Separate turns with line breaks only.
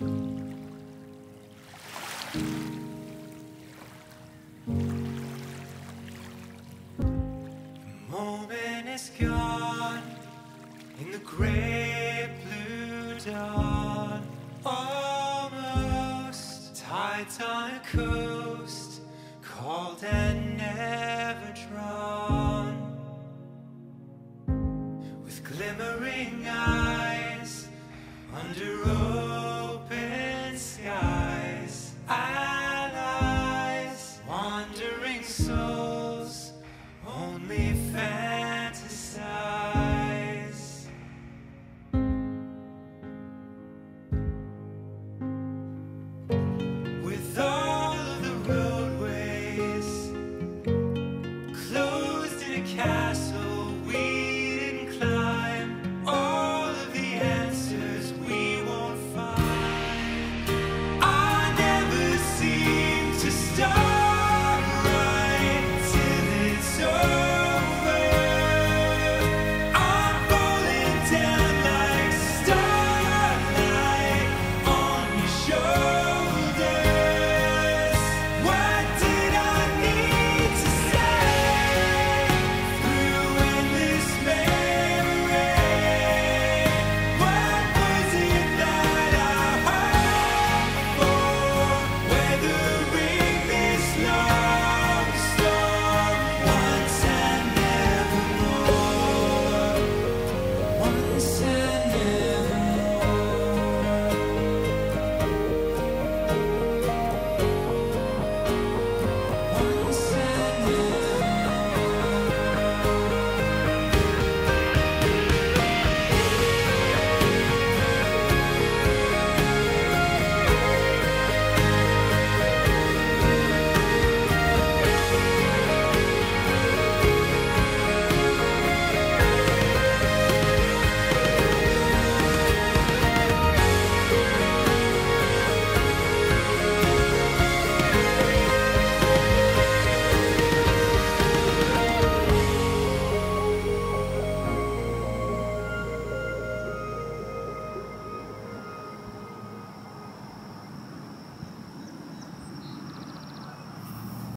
The Moment is gone in the grey blue dawn. Almost tides on a coast, called and never drawn. With glimmering eyes under.